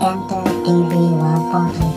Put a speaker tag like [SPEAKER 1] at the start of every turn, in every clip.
[SPEAKER 1] Enter TV 1.0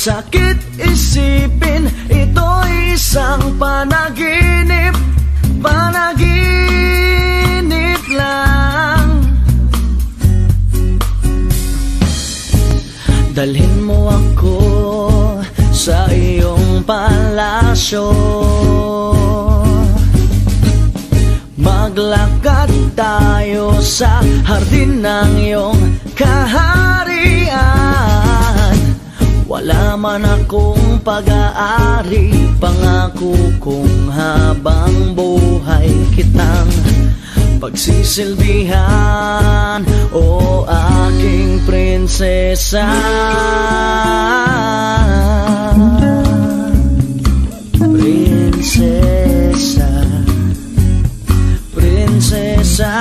[SPEAKER 1] sakit isipin Ito'y isang panaginip Panaginip lang. Dalhin mo ako sa iyong palasyo. Maglakad tayo sa hardin ng iyong naman akong pag-aari. Pangako kong habang buhay kitang pagsisilbihan. O aking prinsesa. Prinsesa. Prinsesa.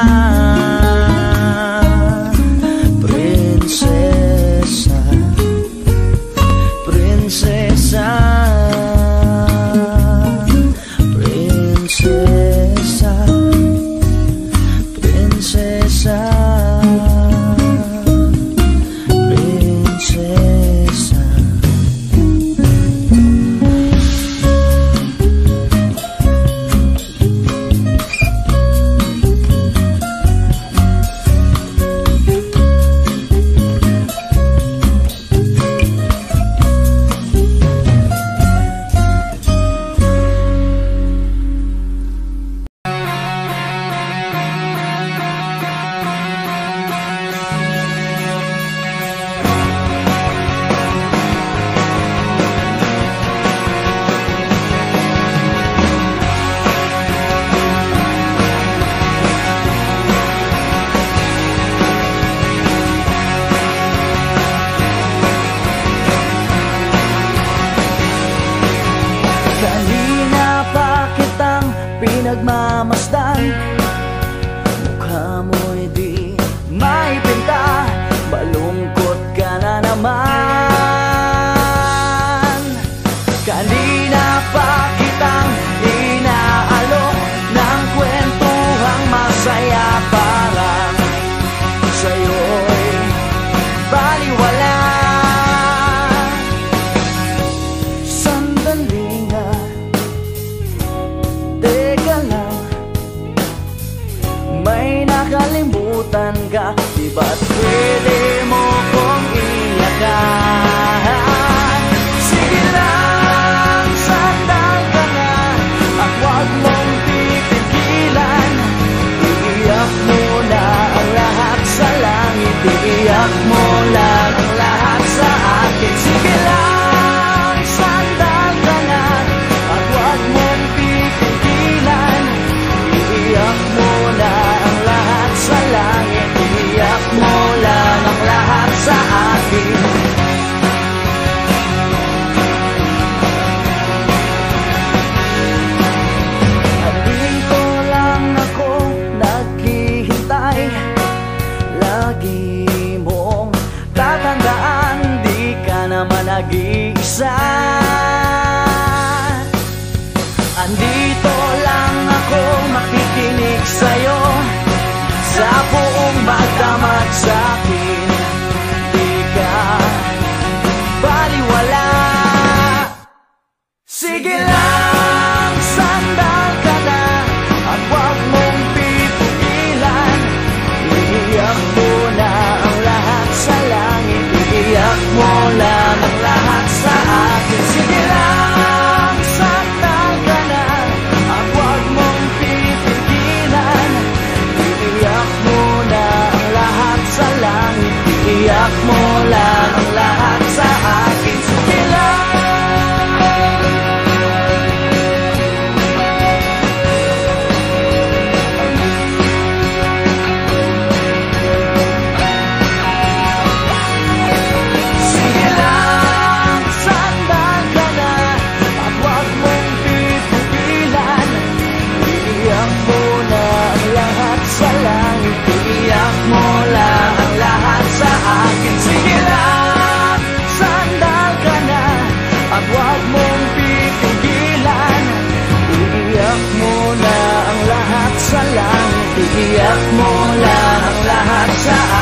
[SPEAKER 1] Lahat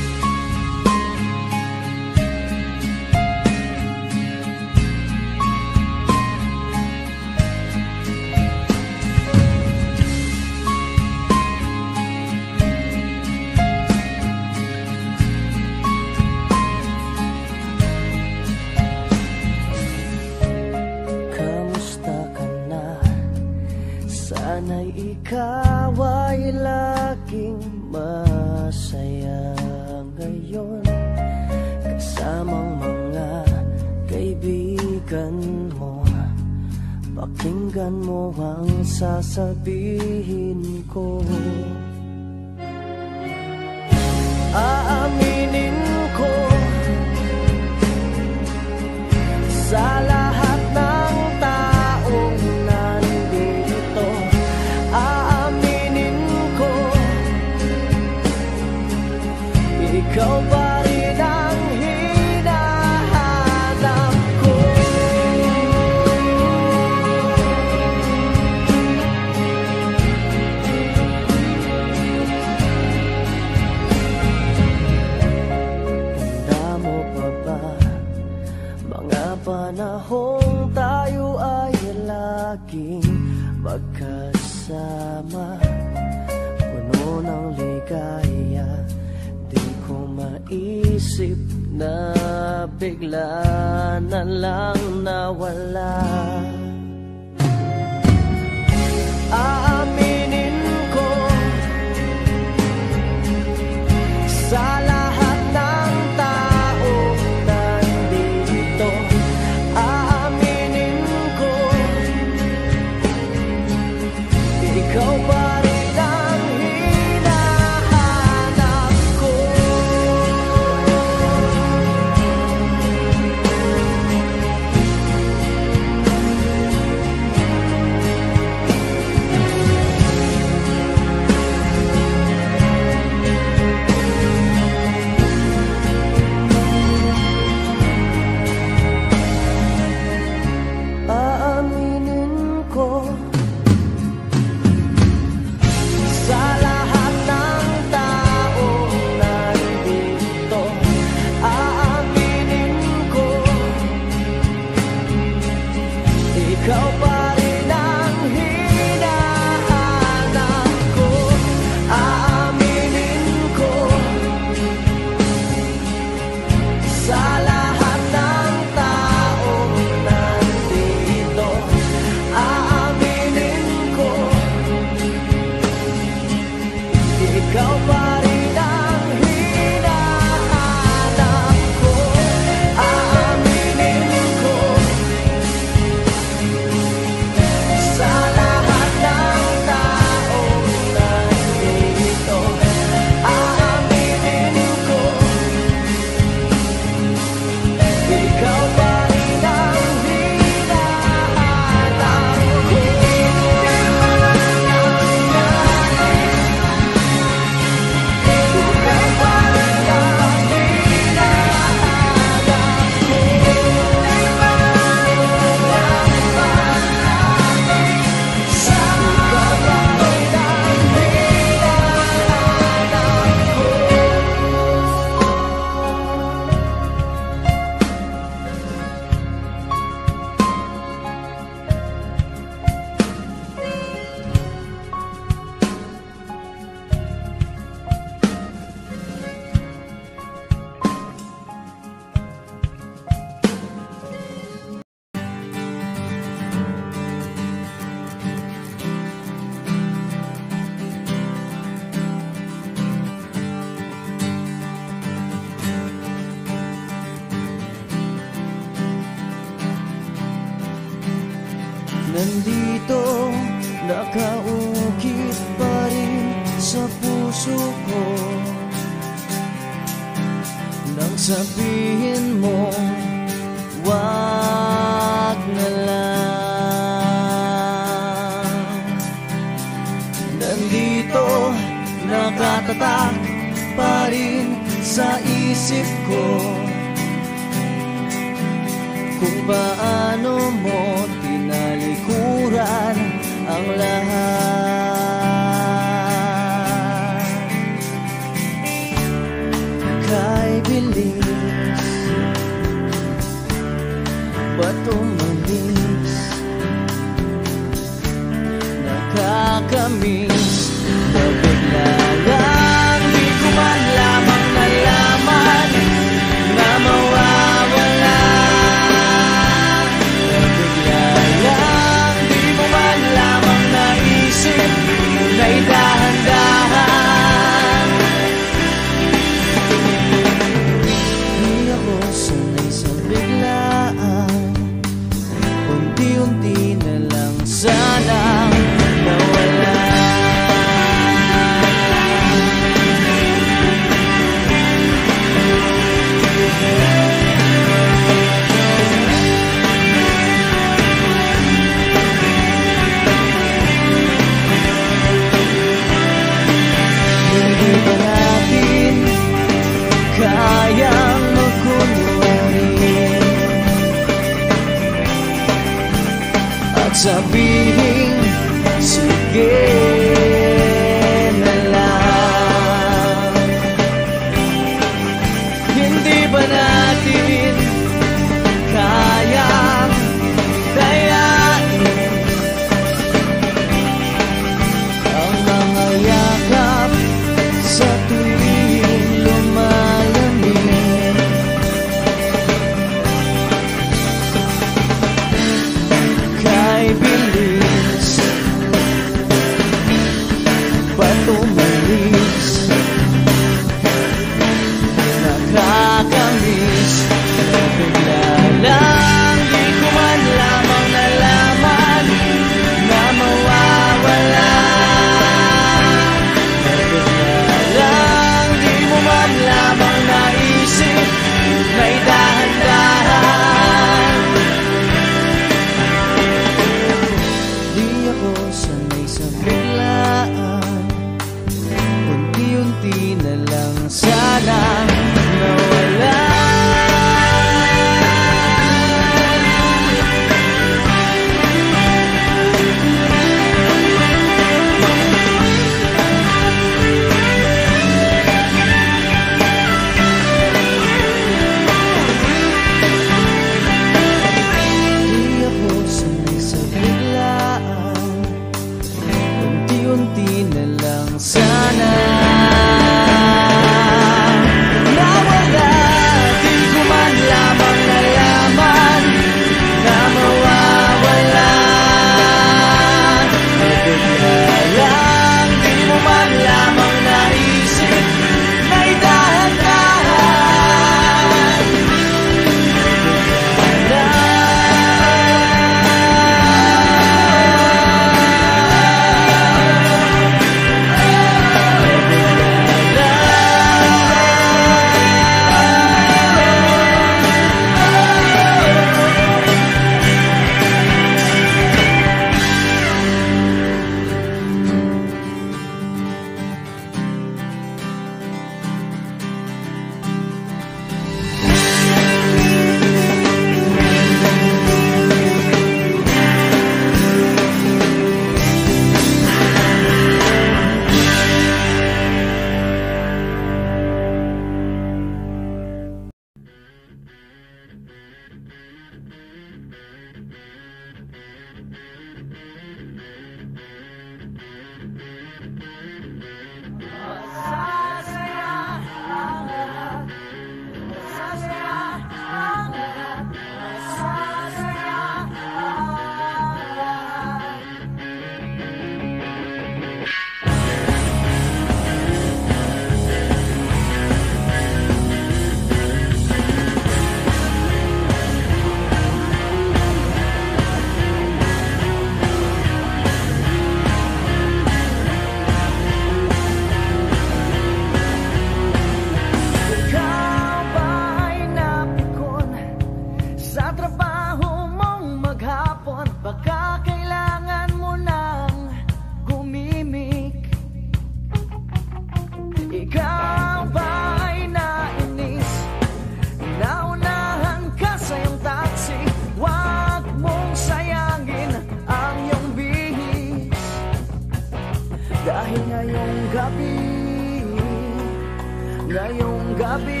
[SPEAKER 1] gabi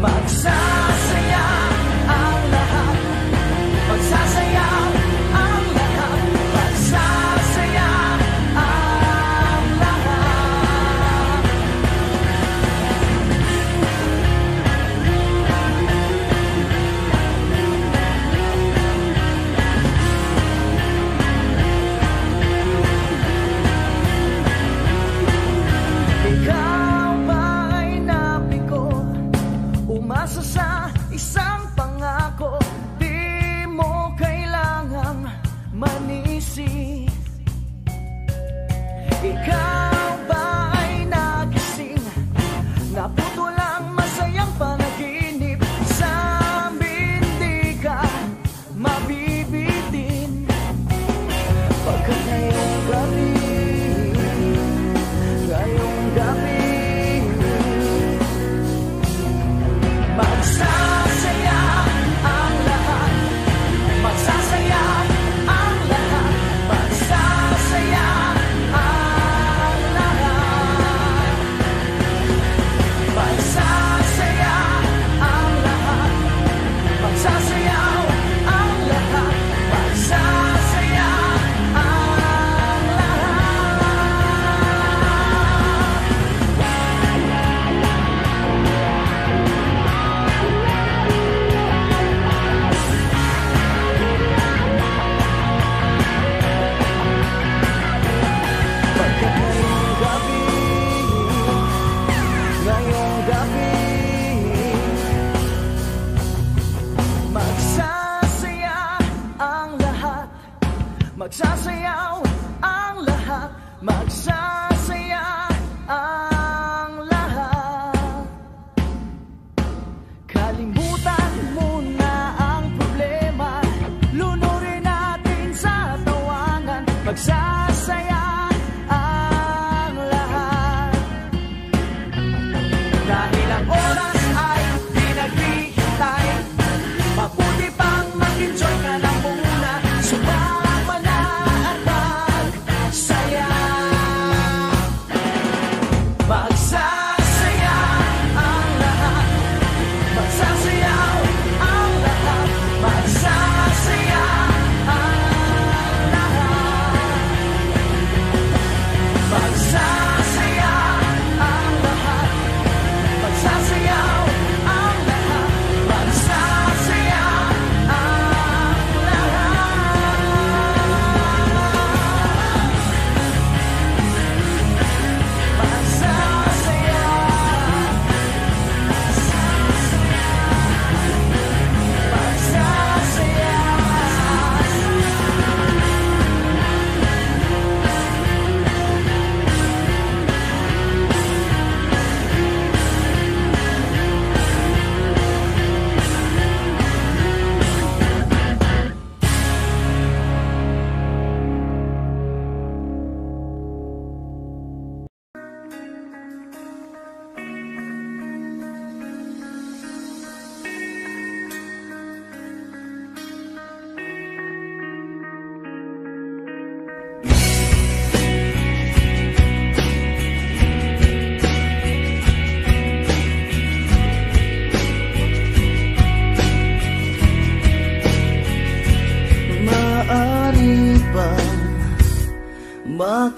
[SPEAKER 1] Magsasaya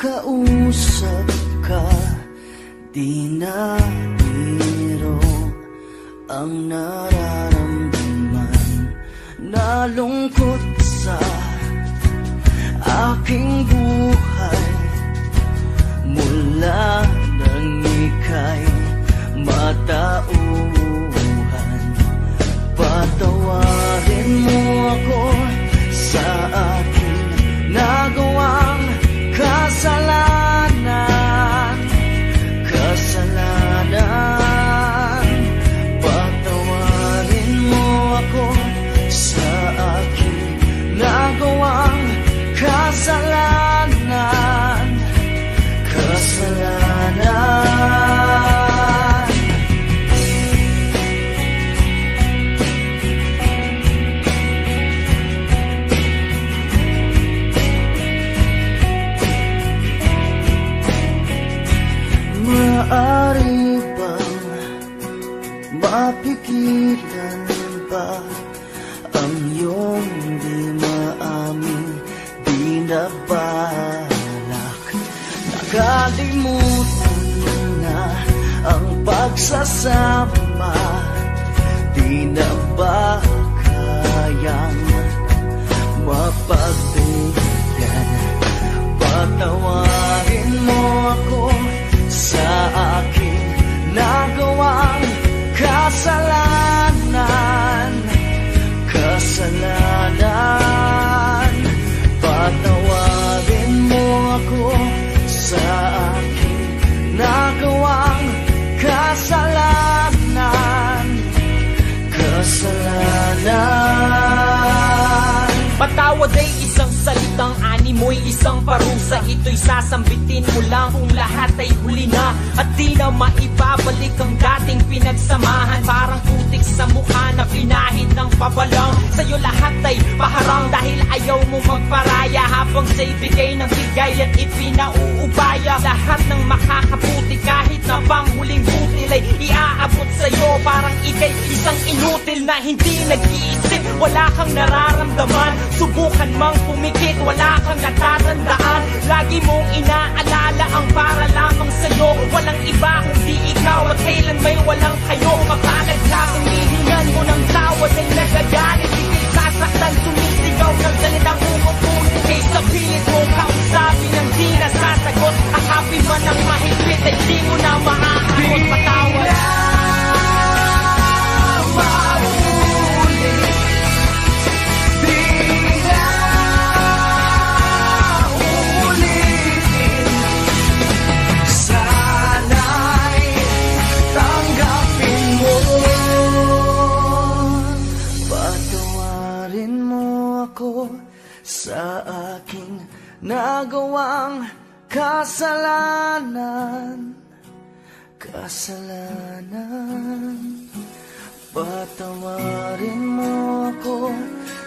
[SPEAKER 1] makausap ka Di na biro ang nararamdaman
[SPEAKER 2] sound. Sasambitin mo lang kung lahat ay huli na. At di na maibabalik ang dating pinagsamahan. Parang putik sa mukha na pinahid ng pabalang Sa'yo lahat ay paharang dahil ayaw mo magparaya. Habang sa'y bigay ng bigay at ipinauubaya. Lahat ng makakabuti kahit na panghuling butil ay iaabot sa'yo. Parang ikay isang inutil na hindi nag-iisip. Wala kang nararamdaman. Subukan mang pumikit, wala kang natatandaan. Lagi mong inaalala ang para lamang sa'yo. Walang iba kundi ikaw at kailan may walang kayo Makalat ka. Kung hihingan mo ng tawad ay nagagalit. Hindi sasaktan, sumisigaw ng salitang umupulit Kay sa pilit mong kausapin ang di nasasagot. Akapin man ang mahigpit ay di mo na maaagot Patawad
[SPEAKER 1] sa aking nagawang kasalanan. Kasalanan. Patawarin mo ako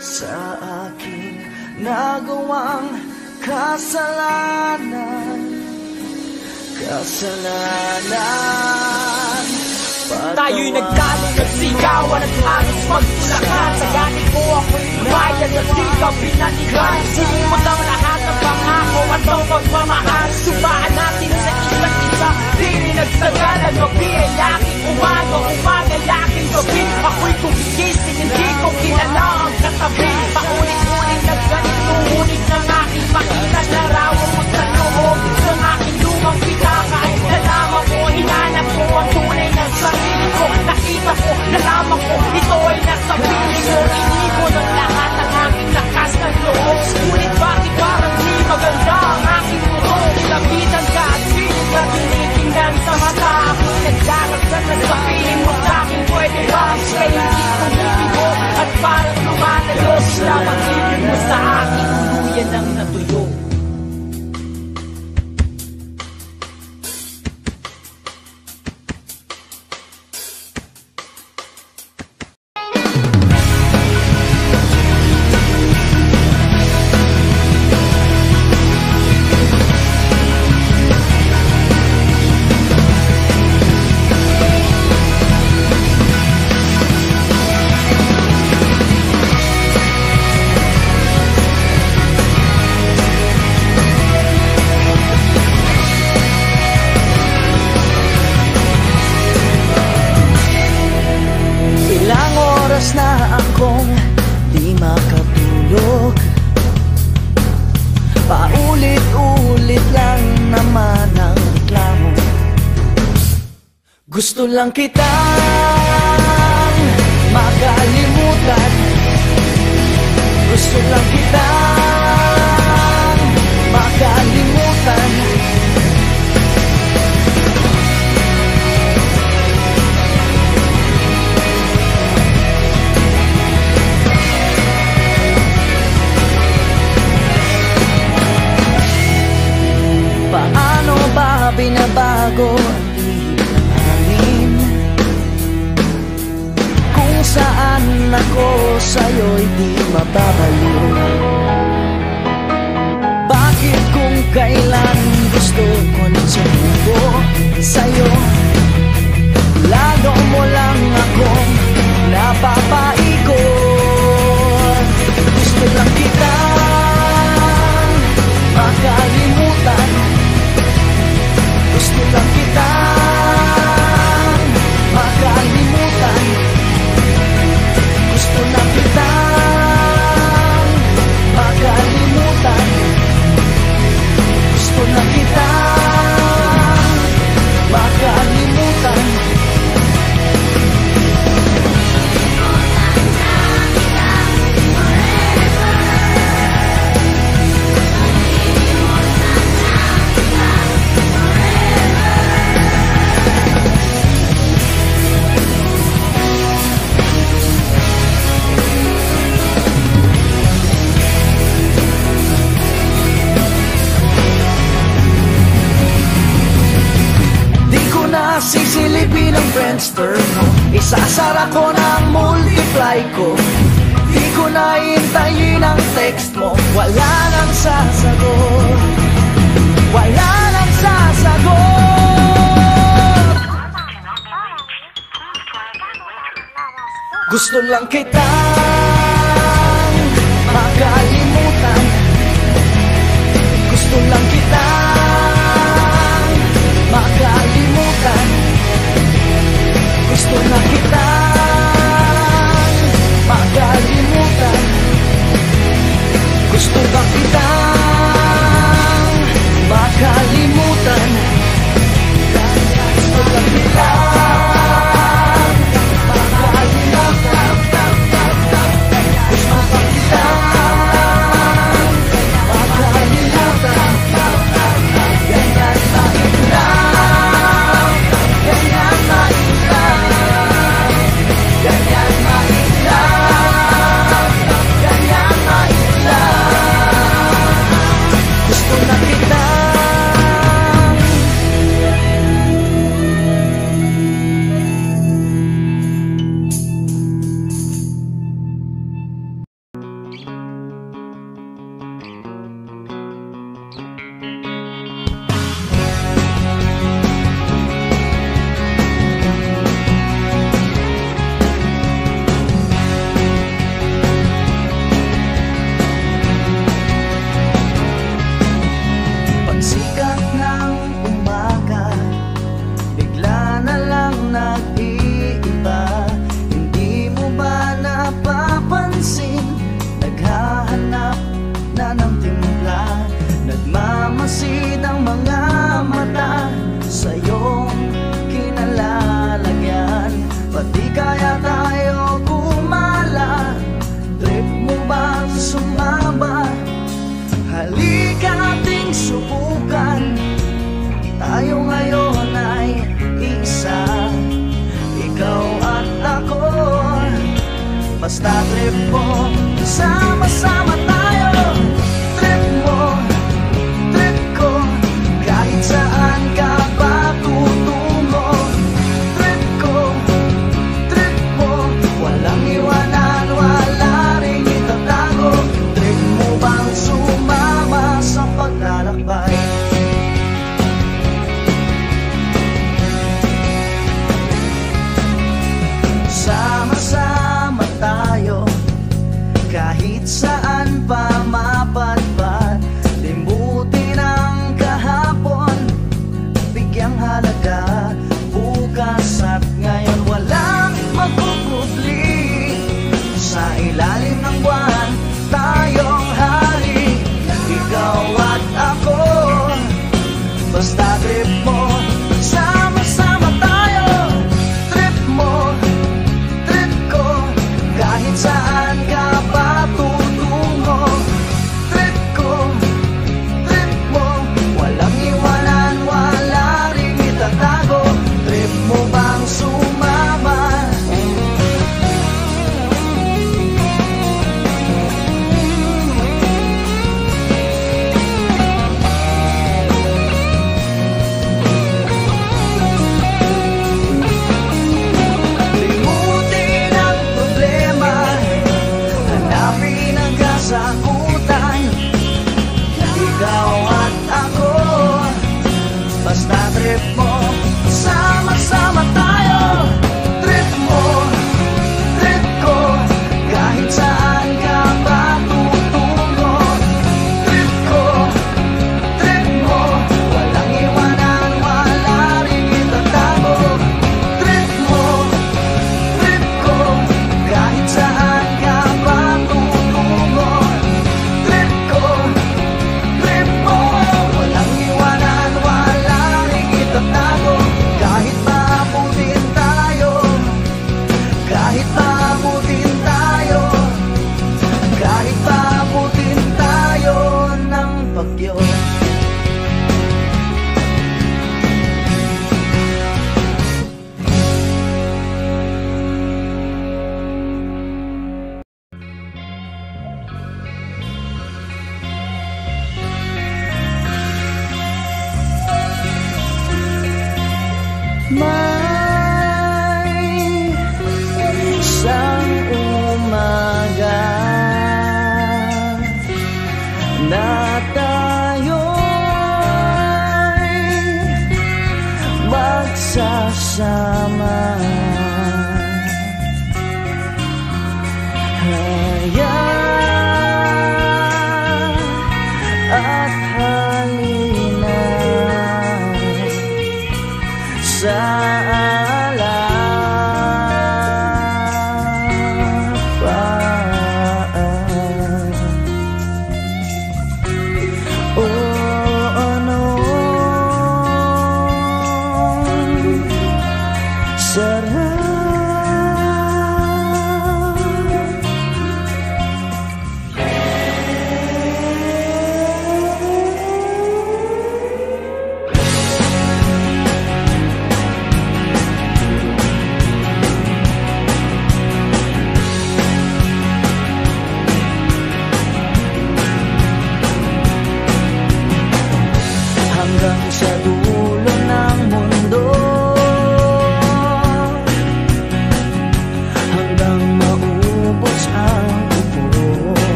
[SPEAKER 1] sa aking nagawang kasalanan. Kasalanan
[SPEAKER 2] Tayo'y nagtalo, nagsigawan at halos magtulakan. Sa ganit ko ako'y lumayan at di ka pinanigan Sinimot ang lahat ng pangako at ang pagmamahal. Subaan natin sa isa't isa. Di rin nagtagal ang gabi ay aking umaga Umaga aking gabi. Ako'y kumigising, hindi ko kilala ang katabi. Paulit-ulit na ganito Ngunit ng aking makita Larawan mo nalaman ko, ito ay nasa ko Iniwan ng lahat ng aking lakas ng loob. Ngunit bakit parang di maganda ang aking mundo? Nilapitan ka at piling ka tinitingnan sa mata. Ako'y nagdarasal na sa piling mo sa akin Pwede ba? Kaya hindi mo At parang lumatalos Lamang ibig mo sa akin. Tuluyan ang natuyo
[SPEAKER 1] lang kitang makalimutan. Gusto lang kitang makalimutan. Paano ba binabago sa'yo'y di mababaliw Bakit kung kailan gusto ko nang sumuko sa'yo? Lalo mo lang akong napapaikot Gusto lang friendster mo. Isasara ko ng multiply ko. Di ko na hintayin ang text mo. Wala nang sasagot. Wala nang sasagot. Gusto lang kitang makalimutan Gusto kitang makalimutan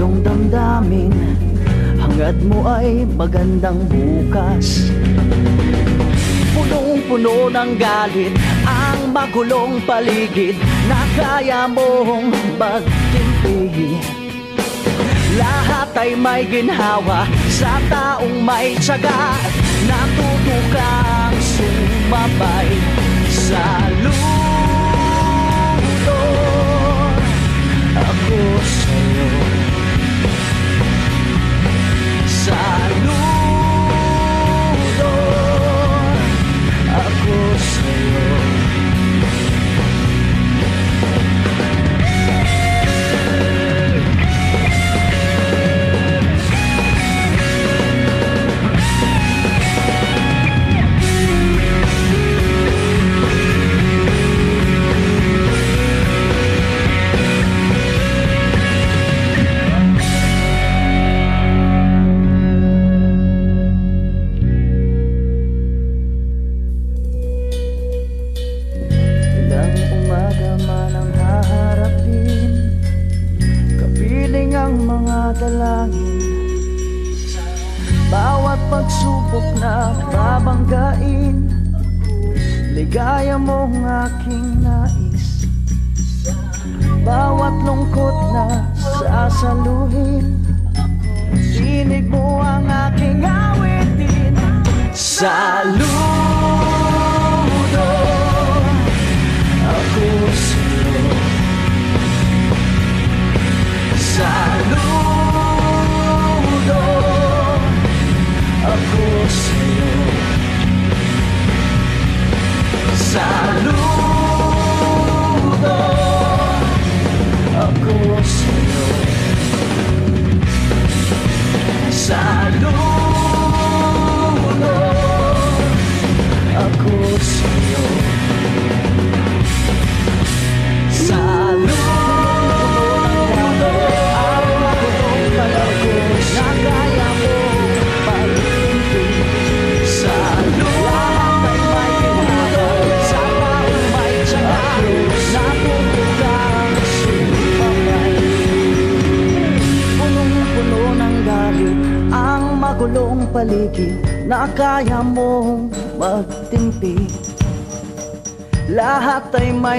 [SPEAKER 1] iyong damdamin. Hangad mo ay magandang bukas. Punong-puno ng galit Ang magulong paligid Na kaya mong magtimpi. Lahat ay may ginhawa Sa taong may tiyaga. Natuto kang sumabay Sa luto. Ako sa saluhin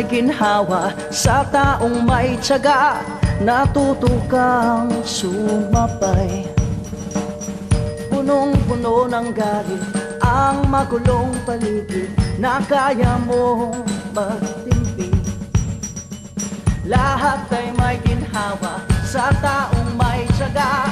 [SPEAKER 1] may ginhawa sa taong may tiyaga Natutokang sumabay Punong-puno ng galit ang magulong paligid Na kaya mong magtimpi Lahat ay may ginhawa sa taong may tiyaga